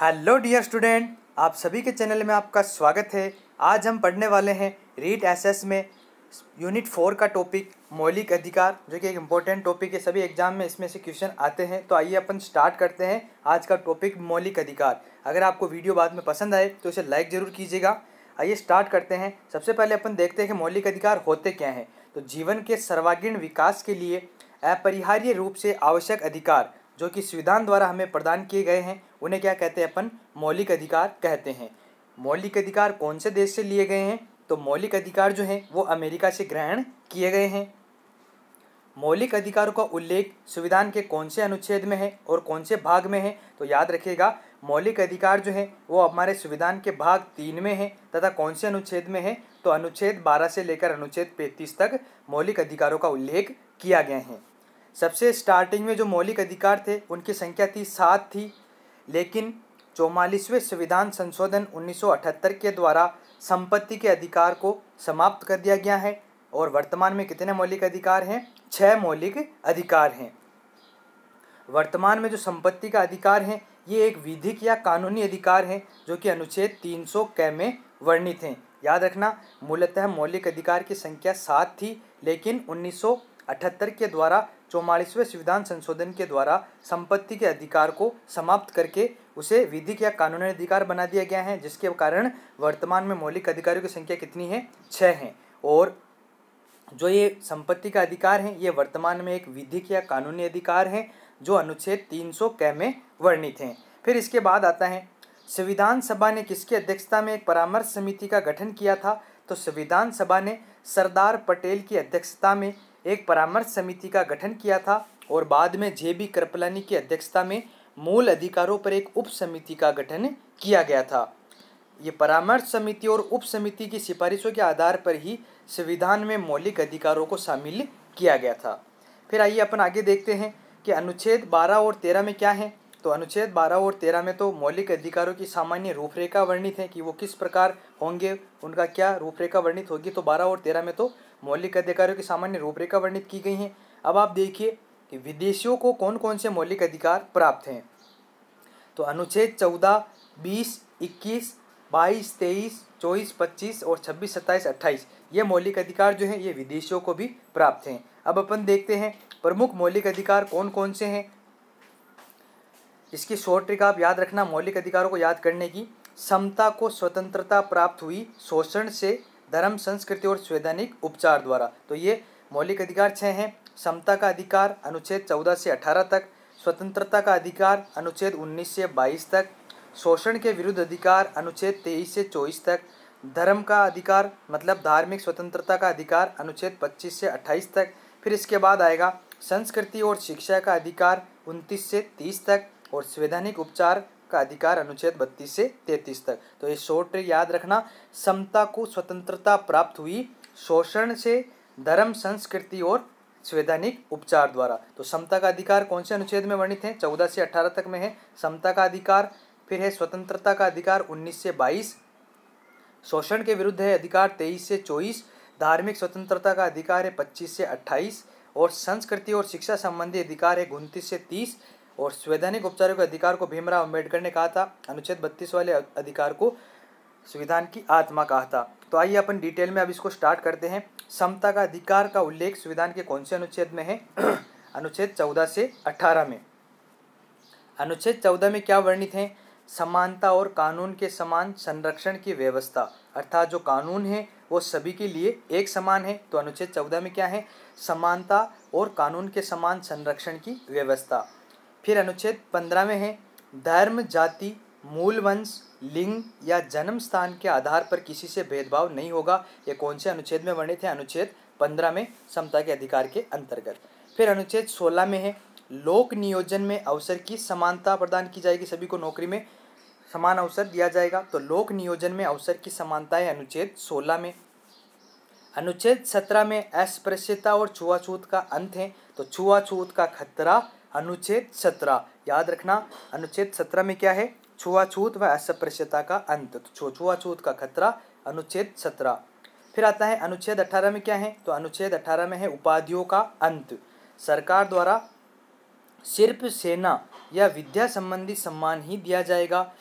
Hello dear student, आप सभी के चैनल में आपका स्वागत है। आज हम पढ़ने वाले हैं रीड एसएस में यूनिट फोर का टॉपिक, मौलिक अधिकार, जो कि एक इम्पोर्टेंट टॉपिक है। सभी एग्ज़ाम में इसमें से क्वेश्चन आते हैं तो आइए अपन स्टार्ट करते हैं आज का टॉपिक मौलिक अधिकार। अगर आपको वीडियो बाद में पसंद आए तो इसे लाइक ज़रूर कीजिएगा। आइए स्टार्ट करते हैं। सबसे पहले अपन देखते हैं कि मौलिक अधिकार होते क्या हैं। तो जीवन के सर्वागीण विकास के लिए अपरिहार्य रूप से आवश्यक अधिकार जो कि संविधान द्वारा हमें प्रदान किए गए हैं, उन्हें क्या कहते हैं अपन? मौलिक अधिकार कहते हैं। मौलिक अधिकार कौन से देश से लिए गए हैं? तो मौलिक अधिकार जो हैं, वो अमेरिका से ग्रहण किए गए हैं। मौलिक अधिकारों का उल्लेख संविधान के कौन से अनुच्छेद में है और कौन से भाग में है? तो याद रखिएगा, मौलिक अधिकार जो है, वो हमारे संविधान के भाग तीन में है तथा कौन से अनुच्छेद में है? तो अनुच्छेद बारह से लेकर अनुच्छेद पैंतीस तक मौलिक अधिकारों का उल्लेख किया गया है। सबसे स्टार्टिंग में जो मौलिक अधिकार थे, उनकी संख्या थी सात थी, लेकिन चौवालीसवें संविधान संशोधन 1978 के द्वारा संपत्ति के अधिकार को समाप्त कर दिया गया है, और वर्तमान में कितने मौलिक अधिकार हैं? छः मौलिक अधिकार हैं। वर्तमान में जो संपत्ति का अधिकार है, ये एक विधिक या कानूनी अधिकार है, जो कि अनुच्छेद 300 कै में वर्णित हैं। याद रखना, मूलतः मौलिक अधिकार की संख्या सात थी, लेकिन 1978 के द्वारा, चौवालीसवें संविधान संशोधन के द्वारा संपत्ति के अधिकार को समाप्त करके उसे विधिक या कानूनी अधिकार बना दिया गया है, जिसके कारण वर्तमान में मौलिक अधिकारों की संख्या कितनी है? छः हैं। और जो ये संपत्ति का अधिकार है, ये वर्तमान में एक विधिक या कानूनी अधिकार है, जो अनुच्छेद 300 कै में वर्णित हैं। फिर इसके बाद आता है, संविधान सभा ने किसकी अध्यक्षता में एक परामर्श समिति का गठन किया था? तो संविधान सभा ने सरदार पटेल की अध्यक्षता में एक परामर्श समिति का गठन किया था और बाद में जे बी कृपलानी की अध्यक्षता में मूल अधिकारों पर एक उप समिति का गठन किया गया था। ये परामर्श समिति और उप समिति की सिफारिशों के आधार पर ही संविधान में मौलिक अधिकारों को शामिल किया गया था। फिर आइए अपन आगे देखते हैं कि अनुच्छेद 12 और 13 में क्या है। तो अनुच्छेद 12 और 13 में तो मौलिक अधिकारों की सामान्य रूपरेखा वर्णित है कि वो किस प्रकार होंगे, उनका क्या रूपरेखा वर्णित होगी तो 12 और 13 में तो मौलिक अधिकारों की सामान्य रूपरेखा वर्णित की गई हैं। अब आप देखिए कि विदेशियों को कौन कौन से मौलिक अधिकार प्राप्त हैं। तो अनुच्छेद चौदह, बीस, इक्कीस, बाईस, तेईस, चौबीस, पच्चीस और छब्बीस, सत्ताईस, अट्ठाईस, ये मौलिक अधिकार जो हैं, ये विदेशियों को भी प्राप्त हैं। अब अपन देखते हैं प्रमुख मौलिक अधिकार कौन कौन से हैं। इसकी शॉर्ट ट्रिक आप याद रखना मौलिक अधिकारों को याद करने की। समता को स्वतंत्रता प्राप्त हुई, शोषण से धर्म, संस्कृति और संवैधानिक उपचार द्वारा। तो ये मौलिक अधिकार छः हैं। समता का अधिकार अनुच्छेद चौदह से अठारह तक, स्वतंत्रता का अधिकार अनुच्छेद उन्नीस से बाईस तक, शोषण के विरुद्ध अधिकार अनुच्छेद तेईस से चौबीस तक, धर्म का अधिकार मतलब धार्मिक स्वतंत्रता का अधिकार अनुच्छेद पच्चीस से अट्ठाईस तक, फिर इसके बाद आएगा संस्कृति और शिक्षा का अधिकार उनतीस से तीस तक, और संवैधानिक उपचार का अधिकार अनुच्छेद बत्तीस से तैतीस तक। तो ये शॉर्ट ट्रिक याद रखना, समता को स्वतंत्रता प्राप्त हुई शोषण से धर्म, संस्कृति और संवैधानिक उपचार द्वारा। तो समता का अधिकार कौन से अनुच्छेद में वर्णित है? चौदह से अठारह तक में है। समता का अधिकार फिर है स्वतंत्रता का अधिकार उन्नीस से बाईस। शोषण के विरुद्ध है अधिकार तेईस से चौबीस। धार्मिक स्वतंत्रता का अधिकार है पच्चीस से अट्ठाईस। और संस्कृति और शिक्षा संबंधी अधिकार है उनतीस से तीस। और संवैधानिक उपचारों के अधिकार को भीमराव अंबेडकर ने कहा था। अनुच्छेद बत्तीस वाले अधिकार को संविधान की आत्मा कहा था। तो आइए अपन डिटेल में अब इसको स्टार्ट करते हैं। समता का अधिकार का उल्लेख संविधान के कौन से अनुच्छेद में है? अनुच्छेद चौदह से अठारह में। अनुच्छेद चौदह में क्या वर्णित है? समानता और कानून के समान संरक्षण की व्यवस्था। अर्थात जो कानून है, वो सभी के लिए एक समान है। तो अनुच्छेद चौदह में क्या है? समानता और कानून के समान संरक्षण की व्यवस्था। फिर अनुच्छेद पंद्रह में है, धर्म, जाति, मूल वंश, लिंग या जन्म स्थान के आधार पर किसी से भेदभाव नहीं होगा। ये कौन से अनुच्छेद में वर्णित है? अनुच्छेद पंद्रह में, समता के अधिकार के अंतर्गत। फिर अनुच्छेद सोलह में है, लोक नियोजन में अवसर की समानता प्रदान की जाएगी। सभी को नौकरी में समान अवसर दिया जाएगा। तो लोक नियोजन में अवसर की समानता है अनुच्छेद सोलह में। अनुच्छेद सत्रह में अस्पृश्यता और छुआछूत का अंत है। तो छुआछूत का खतरा अनुच्छेद सत्रह। याद रखना, अनुच्छेद सत्रह में क्या है? छुआछूत व अस्पृश्यता का अंत। तो छुआछूत का खतरा, अनुच्छेद सत्रह। फिर आता है, अनुच्छेद अठारह में क्या है? तो अनुच्छेद अठारह में है उपाधियों का अंत। सरकार द्वारा सिर्फ़ सेना या विद्या संबंधी सम्मान ही दिया जाएगा।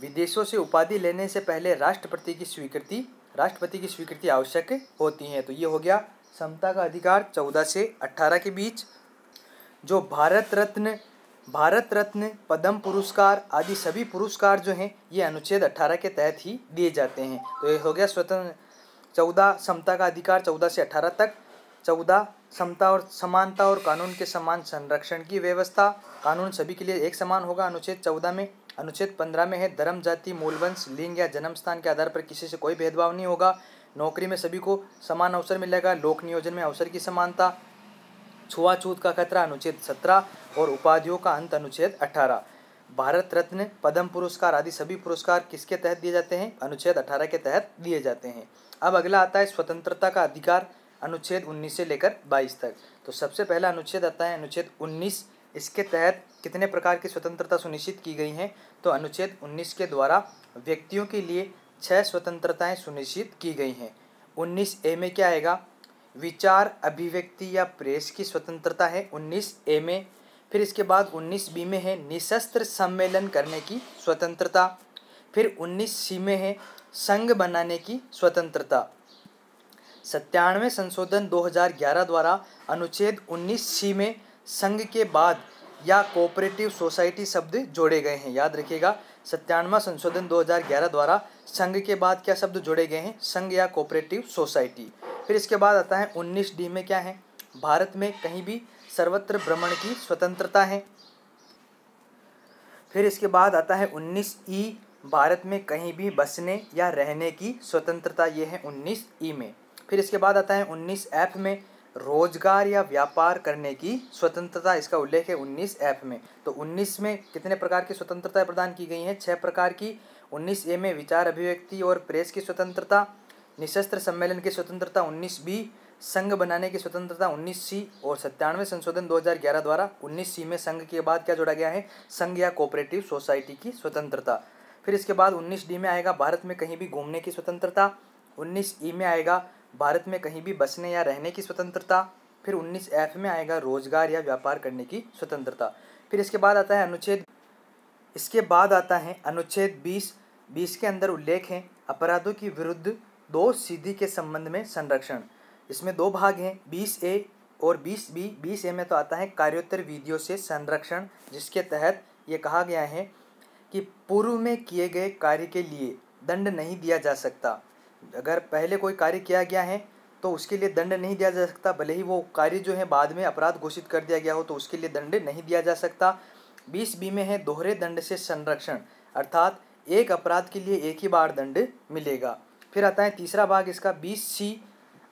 विदेशों से उपाधि लेने से पहले राष्ट्रपति की स्वीकृति, राष्ट्रपति की स्वीकृति आवश्यक होती है। तो ये हो गया समता का अधिकार, चौदह से अट्ठारह के बीच। जो भारत रत्न भारत रत्न, पद्म पुरस्कार आदि सभी पुरस्कार जो हैं, ये अनुच्छेद अट्ठारह के तहत ही दिए जाते हैं। तो ये हो गया स्वतंत्र, चौदह समता का अधिकार चौदह से अठारह तक, चौदह समता और समानता और कानून के समान संरक्षण की व्यवस्था, कानून सभी के लिए एक समान होगा, अनुच्छेद चौदह में, अनुच्छेद पंद्रह में है, धर्म, जाति मूलवंश लिंग या जन्म स्थान के आधार पर किसी से कोई भेदभाव नहीं होगा, नौकरी में सभी को समान अवसर मिलेगा, लोक नियोजन में अवसर की समानता छुआछूत का खतरा अनुच्छेद सत्रह और उपाधियों का अंत अनुच्छेद अठारह। भारत रत्न, पद्म पुरस्कार आदि सभी पुरस्कार किसके तहत दिए जाते हैं? अनुच्छेद अठारह के तहत दिए जाते हैं। अब अगला आता है स्वतंत्रता का अधिकार, अनुच्छेद 19 से लेकर 22 तक। तो सबसे पहला अनुच्छेद आता है अनुच्छेद 19 इसके तहत कितने प्रकार की स्वतंत्रता सुनिश्चित की गई हैं? तो अनुच्छेद 19 के द्वारा व्यक्तियों के लिए छह स्वतंत्रताएँ सुनिश्चित की गई हैं। 19 ए में क्या आएगा? विचार, अभिव्यक्ति या प्रेस की स्वतंत्रता है। 19 ए में, फिर इसके बाद 19 बी में है निशस्त्र सम्मेलन करने की स्वतंत्रता। फिर 19 सी में है संघ बनाने की स्वतंत्रता। सत्तानवे संशोधन 2011 द्वारा अनुच्छेद 19 सी में संघ के बाद या कोऑपरेटिव सोसाइटी शब्द जोड़े गए हैं। याद रखिएगा सत्तानवा संशोधन 2011 द्वारा संघ के बाद क्या शब्द जोड़े गए हैं? संघ या कोऑपरेटिव सोसाइटी। फिर इसके बाद आता है 19 डी में क्या है? भारत में कहीं भी सर्वत्र भ्रमण की स्वतंत्रता है। फिर इसके बाद आता है 19 ई, भारत में कहीं भी बसने या रहने की स्वतंत्रता, ये है 19 ई में। फिर इसके बाद आता है 19 एफ़ में रोज़गार या व्यापार करने की स्वतंत्रता, इसका उल्लेख है 19 एफ़ में। तो 19 में कितने प्रकार की स्वतंत्रता प्रदान की गई हैं? छह प्रकार की। 19 ए में विचार अभिव्यक्ति और प्रेस की स्वतंत्रता निशस्त्र सम्मेलन की स्वतंत्रता 19 बी, संघ बनाने की स्वतंत्रता 19 सी और सत्तानवे संशोधन 2011 द्वारा 19 सी में संघ के बाद क्या जोड़ा गया है? संघ या कोऑपरेटिव सोसाइटी की स्वतंत्रता। फिर इसके बाद 19 डी में आएगा भारत में कहीं भी घूमने की स्वतंत्रता। 19 ई में आएगा भारत में कहीं भी बसने या रहने की स्वतंत्रता। फिर 19 एफ़ में आएगा रोज़गार या व्यापार करने की स्वतंत्रता। फिर इसके बाद आता है अनुच्छेद। इसके बाद आता है अनुच्छेद बीस। बीस के अंदर उल्लेख है, अपराधों के विरुद्ध दो सीधी के संबंध में संरक्षण। इसमें दो भाग हैं, बीस ए और बीस बी। बीस ए में तो आता है कार्योत्तर विधियों से संरक्षण, जिसके तहत ये कहा गया है कि पूर्व में किए गए कार्य के लिए दंड नहीं दिया जा सकता। अगर पहले कोई कार्य किया गया है तो उसके लिए दंड नहीं दिया जा सकता। भले ही वो कार्य जो है बाद में अपराध घोषित कर दिया गया हो तो उसके लिए दंड नहीं दिया जा सकता। बीस बी में है दोहरे दंड से संरक्षण, अर्थात एक अपराध के लिए एक ही बार दंड मिलेगा। फिर आता है तीसरा भाग, इसका बीस सी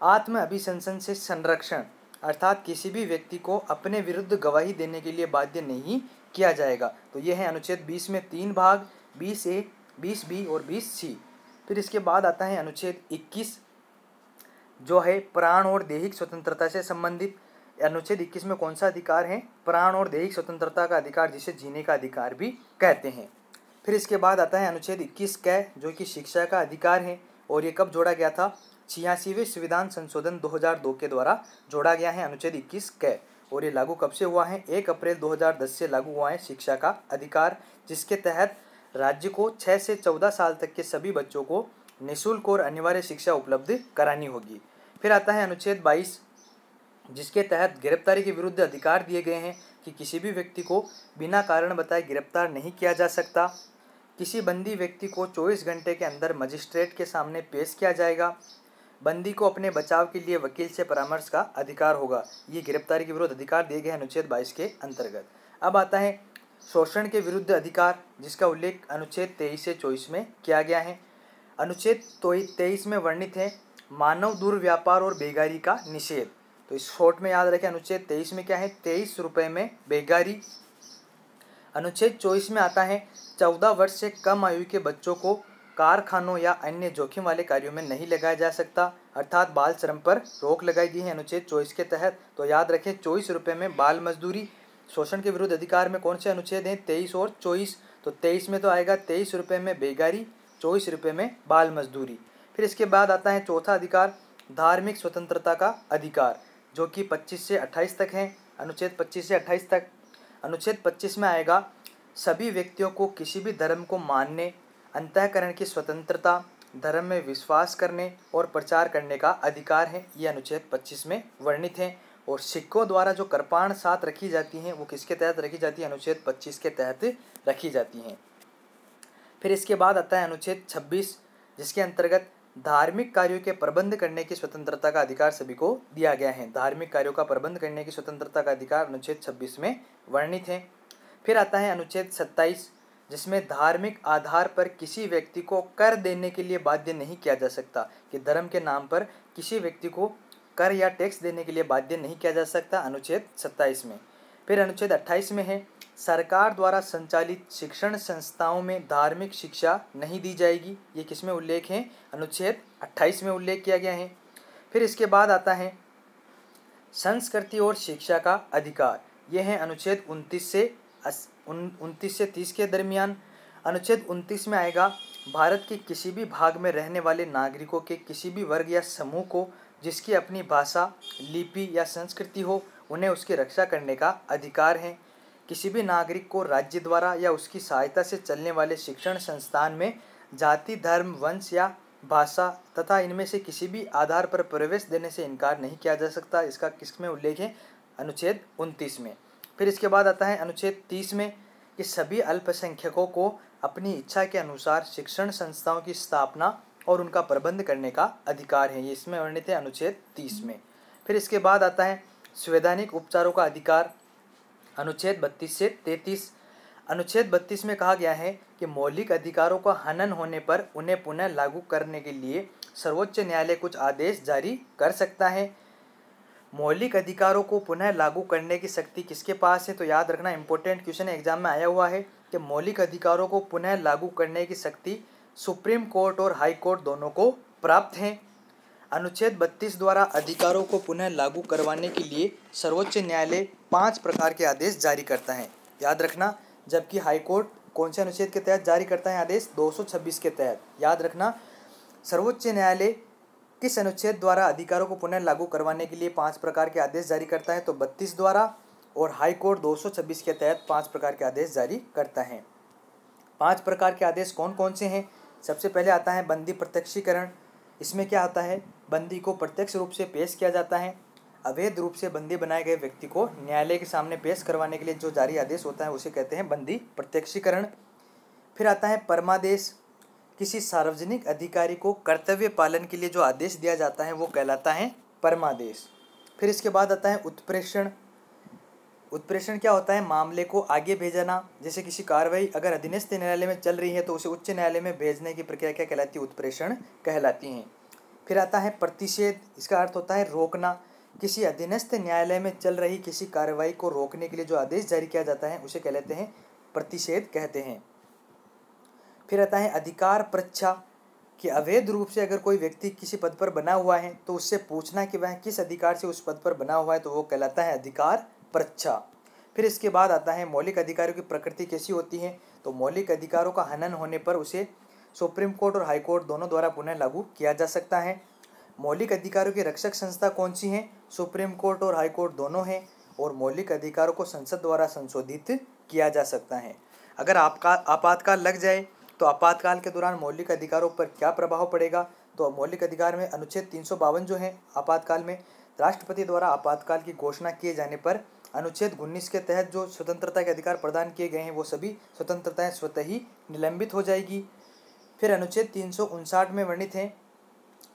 आत्म अभिशंसन से संरक्षण। अर्थात किसी भी व्यक्ति को अपने विरुद्ध गवाही देने के लिए बाध्य नहीं किया जाएगा। तो ये है अनुच्छेद बीस में तीन भाग, बीस ए, बीस बी और बीस सी। फिर इसके बाद आता है अनुच्छेद इक्कीस, जो है प्राण और दैहिक स्वतंत्रता से संबंधित। अनुच्छेद इक्कीस में कौन सा अधिकार है? प्राण और दैहिक स्वतंत्रता का अधिकार, जिसे जीने का अधिकार भी कहते हैं। फिर इसके बाद आता है अनुच्छेद इक्कीस कै, जो कि शिक्षा का अधिकार है। और ये कब जोड़ा गया था? छियासीवें संविधान संशोधन 2002 के द्वारा जोड़ा गया है अनुच्छेद इक्कीस कै। और ये लागू कब से हुआ है? एक अप्रैल 2010 से लागू हुआ है शिक्षा का अधिकार, जिसके तहत राज्य को छः से चौदह साल तक के सभी बच्चों को निःशुल्क और अनिवार्य शिक्षा उपलब्ध करानी होगी। फिर आता है अनुच्छेद बाईस, जिसके तहत गिरफ्तारी के विरुद्ध अधिकार दिए गए हैं कि किसी भी व्यक्ति को बिना कारण बताए गिरफ़्तार नहीं किया जा सकता। किसी बंदी व्यक्ति को 24 घंटे के अंदर मजिस्ट्रेट के सामने पेश किया जाएगा। बंदी को अपने बचाव के लिए वकील से परामर्श का अधिकार होगा। ये गिरफ्तारी के विरुद्ध अधिकार दिए गए अनुच्छेद बाईस के अंतर्गत। अब आता है शोषण के विरुद्ध अधिकार, जिसका उल्लेख अनुच्छेद तेईस से चौबीस में किया गया है। अनुच्छेद तो तेईस में वर्णित है, मानव दुर्व्यापार और बेगारी का निषेध। तो इस शॉर्ट में याद रखें, अनुच्छेद तेईस में क्या है? तेईस रुपये में बेगारी अनुच्छेद चौबीस में आता है, चौदह वर्ष से कम आयु के बच्चों को कारखानों या अन्य जोखिम वाले कार्यों में नहीं लगाया जा सकता, अर्थात बाल श्रम पर रोक लगाई गई है अनुच्छेद चौबीस के तहत। तो याद रखें, चौबीस रुपये में बाल मजदूरी, शोषण के विरुद्ध अधिकार में कौन से अनुच्छेद हैं? तेईस और चौबीस। तो तेईस में तो आएगा तेईस रुपये में बेगारी, चौबीस रुपये में बाल मजदूरी। फिर इसके बाद आता है चौथा अधिकार, धार्मिक स्वतंत्रता का अधिकार, जो कि पच्चीस से अट्ठाईस तक है। अनुच्छेद पच्चीस से अट्ठाईस तक अनुच्छेद पच्चीस में आएगा, सभी व्यक्तियों को किसी भी धर्म को मानने, अंतःकरण की स्वतंत्रता, धर्म में विश्वास करने और प्रचार करने का अधिकार है। ये अनुच्छेद 25 में वर्णित है। और सिक्कों द्वारा जो कृपाण साथ रखी जाती हैं, वो किसके तहत रखी जाती है? अनुच्छेद 25 के तहत रखी जाती हैं। फिर इसके बाद आता है अनुच्छेद 26 जिसके अंतर्गत धार्मिक कार्यों के प्रबंध करने की स्वतंत्रता का अधिकार सभी को दिया गया है। धार्मिक कार्यों का प्रबंध करने की स्वतंत्रता का अधिकार अनुच्छेद 26 में वर्णित है। फिर आता है अनुच्छेद 27 जिसमें धार्मिक आधार पर किसी व्यक्ति को कर देने के लिए बाध्य नहीं किया जा सकता, कि धर्म के नाम पर किसी व्यक्ति को कर या टैक्स देने के लिए बाध्य नहीं किया जा सकता, अनुच्छेद 27 में। फिर अनुच्छेद 28 में है, सरकार द्वारा संचालित शिक्षण संस्थाओं में धार्मिक शिक्षा नहीं दी जाएगी। ये किसमें उल्लेख है? अनुच्छेद 28 में उल्लेख किया गया है। फिर इसके बाद आता है, संस्कृति और शिक्षा का अधिकार। ये है अनुच्छेद 29 से उनतीस से तीस के दरमियान। अनुच्छेद उनतीस में आएगा, भारत के किसी भी भाग में रहने वाले नागरिकों के किसी भी वर्ग या समूह को जिसकी अपनी भाषा, लिपि या संस्कृति हो उन्हें उसकी रक्षा करने का अधिकार है। किसी भी नागरिक को राज्य द्वारा या उसकी सहायता से चलने वाले शिक्षण संस्थान में जाति, धर्म, वंश या भाषा तथा इनमें से किसी भी आधार पर प्रवेश देने से इनकार नहीं किया जा सकता। इसका किसमें उल्लेख है? अनुच्छेद उनतीस में। फिर इसके बाद आता है अनुच्छेद तीस में कि सभी अल्पसंख्यकों को अपनी इच्छा के अनुसार शिक्षण संस्थाओं की स्थापना और उनका प्रबंध करने का अधिकार है। ये इसमें वर्णित है अनुच्छेद तीस में। फिर इसके बाद आता है संवैधानिक उपचारों का अधिकार, अनुच्छेद बत्तीस से तैतीस। अनुच्छेद बत्तीस में कहा गया है कि मौलिक अधिकारों का हनन होने पर उन्हें पुनः लागू करने के लिए सर्वोच्च न्यायालय कुछ आदेश जारी कर सकता है। मौलिक अधिकारों को पुनः लागू करने की शक्ति किसके पास है? तो याद रखना इंपॉर्टेंट क्वेश्चन एग्ज़ाम में आया हुआ है कि मौलिक अधिकारों को पुनः लागू करने की शक्ति सुप्रीम कोर्ट और हाई कोर्ट दोनों को प्राप्त है। अनुच्छेद 32 द्वारा अधिकारों को पुनः लागू करवाने के लिए सर्वोच्च न्यायालय पाँच प्रकार के आदेश जारी करता है। याद रखना, जबकि हाईकोर्ट कौन से अनुच्छेद के तहत जारी करता है आदेश? 226 के तहत। याद रखना, सर्वोच्च न्यायालय किस अनुच्छेद द्वारा अधिकारों को पुनः लागू करवाने के लिए पाँच प्रकार के आदेश जारी करता है? तो बत्तीस द्वारा और हाई कोर्ट 226 के तहत पाँच प्रकार के आदेश जारी करता है। पाँच प्रकार के आदेश कौन कौन से हैं? सबसे पहले आता है बंदी प्रत्यक्षीकरण। इसमें क्या आता है? बंदी को प्रत्यक्ष रूप से पेश किया जाता है। अवैध रूप से बंदी बनाए गए व्यक्ति को न्यायालय के सामने पेश करवाने के लिए जो जारी आदेश होता है, उसे कहते हैं बंदी प्रत्यक्षीकरण। फिर आता है परमादेश। किसी सार्वजनिक अधिकारी को कर्तव्य पालन के लिए जो आदेश दिया जाता है, वो कहलाता है परमादेश। फिर इसके बाद आता है उत्प्रेषण। उत्प्रेषण क्या होता है? मामले को आगे भेजना। जैसे किसी कार्रवाई अगर अधीनस्थ न्यायालय में चल रही है तो उसे उच्च न्यायालय में भेजने की प्रक्रिया क्या कहलाती है? उत्प्रेषण कहलाती हैं। फिर आता है प्रतिषेध। इसका अर्थ होता है रोकना। किसी अधीनस्थ न्यायालय में चल रही किसी कार्रवाई को रोकने के लिए जो आदेश जारी किया जाता है, उसे कह लेते हैं प्रतिषेध कहते हैं। फिर आता है अधिकार प्रच्छा। कि अवैध रूप से अगर कोई व्यक्ति किसी पद पर बना हुआ है तो उससे पूछना कि वह किस अधिकार से उस पद पर बना हुआ है तो वो कहलाता है अधिकार प्रच्छा। फिर इसके बाद आता है मौलिक अधिकारों की प्रकृति कैसी होती है तो मौलिक अधिकारों का हनन होने पर उसे सुप्रीम कोर्ट और हाई कोर्ट दोनों द्वारा पुनः लागू किया जा सकता है। मौलिक अधिकारों की रक्षक संस्था कौन सी है? सुप्रीम कोर्ट और हाई कोर्ट दोनों हैं और मौलिक अधिकारों को संसद द्वारा संशोधित किया जा सकता है। अगर आपका आपातकाल लग जाए तो आपातकाल के दौरान मौलिक अधिकारों पर क्या प्रभाव पड़ेगा? तो मौलिक अधिकार में अनुच्छेद तीन सौ बावन जो है, आपातकाल में, राष्ट्रपति द्वारा आपातकाल की घोषणा किए जाने पर अनुच्छेद उन्नीस के तहत जो स्वतंत्रता के अधिकार प्रदान किए गए हैं, वो सभी स्वतंत्रताएँ स्वतः ही निलंबित हो जाएगी। फिर अनुच्छेद तीन सौ उनसठ में वर्णित हैं।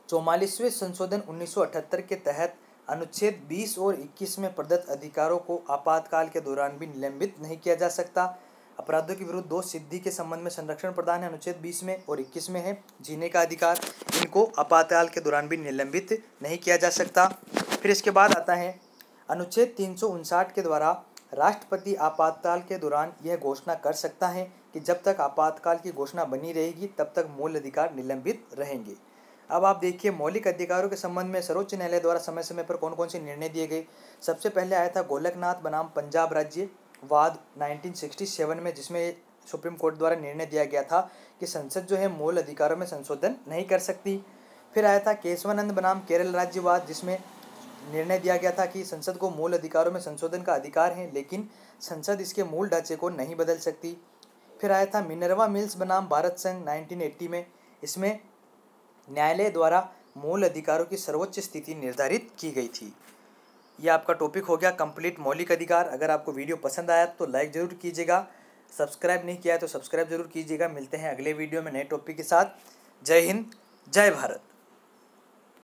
चौवालीसवें संशोधन 1978 के तहत अनुच्छेद 20 और 21 में प्रदत्त अधिकारों को आपातकाल के दौरान भी निलंबित नहीं किया जा सकता। अपराधों के विरुद्ध दो सिद्धि के संबंध में संरक्षण प्रदान है, अनुच्छेद बीस में और इक्कीस में है। जीने का अधिकार, इनको आपातकाल के दौरान भी निलंबित नहीं किया जा सकता। फिर इसके बाद आता है, अनुच्छेद तीन के द्वारा राष्ट्रपति आपातकाल के दौरान यह घोषणा कर सकता है कि जब तक आपातकाल की घोषणा बनी रहेगी, तब तक मूल अधिकार निलंबित रहेंगे। अब आप देखिए, मौलिक अधिकारों के संबंध में सर्वोच्च न्यायालय द्वारा समय समय पर कौन कौन से निर्णय दिए गए? सबसे पहले आया था गोलकनाथ, बनाम पंजाब राज्य वाद 1967 में, जिसमें सुप्रीम कोर्ट द्वारा निर्णय दिया गया था कि संसद जो है मूल अधिकारों में संशोधन नहीं कर सकती। फिर आया था केशवानंद, बनाम केरल राज्यवाद जिसमें निर्णय दिया गया था कि संसद को मूल अधिकारों में संशोधन का अधिकार है, लेकिन संसद इसके मूल ढांचे को नहीं बदल सकती। फिर आया था मिनरवा मिल्स बनाम भारत संघ 1980 में। इसमें न्यायालय द्वारा मूल अधिकारों की सर्वोच्च स्थिति निर्धारित की गई थी। यह आपका टॉपिक हो गया कंप्लीट मौलिक अधिकार। अगर आपको वीडियो पसंद आया तो लाइक ज़रूर कीजिएगा। सब्सक्राइब नहीं किया है तो सब्सक्राइब ज़रूर कीजिएगा। मिलते हैं अगले वीडियो में नए टॉपिक के साथ। जय हिंद, जय भारत।